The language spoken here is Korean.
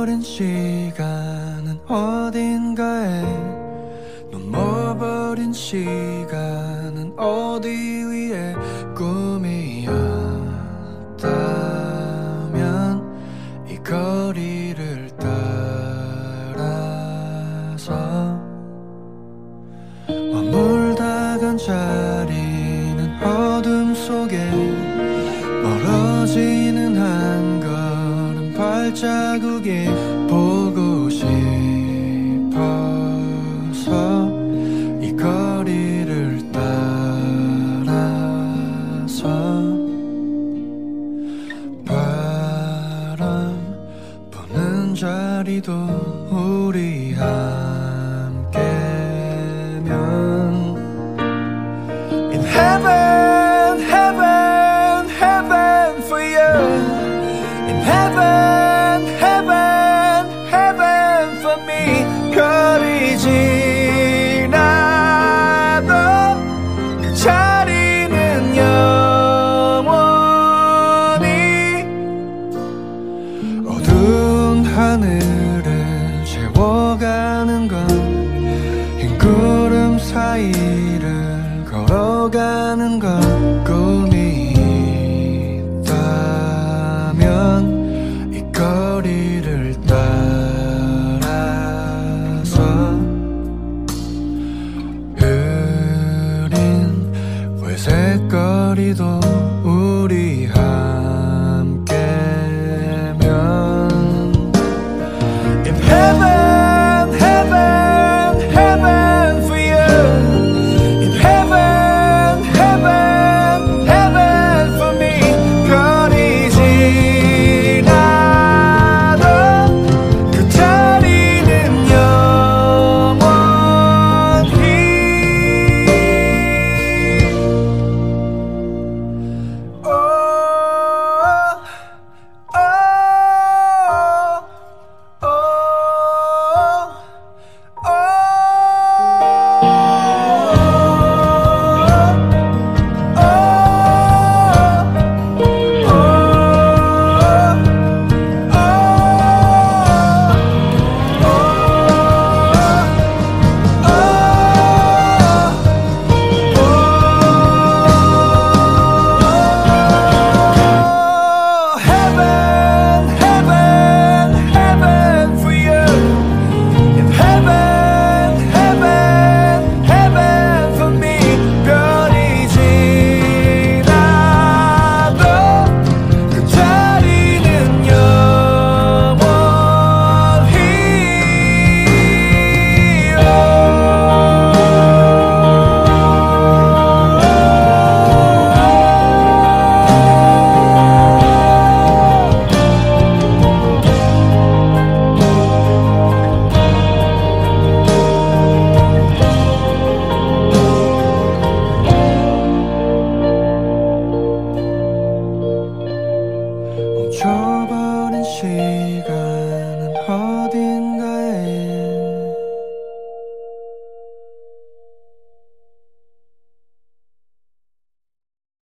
시간은 어딘가에 넘어버린 시간은 어디 위에 꿈이었다면 이 거리를 따라서 머물다 간 자리는 어둠 속에 멀어지는 한 발자국이 보고 싶어서 이 거리를 따라서 바람 부는 자리도 우리 함 하늘을 채워가는 건 흰 구름 사이를 걸어가는 건 꿈이 있다면 이 거리를 따라서 흐린 회색 거리도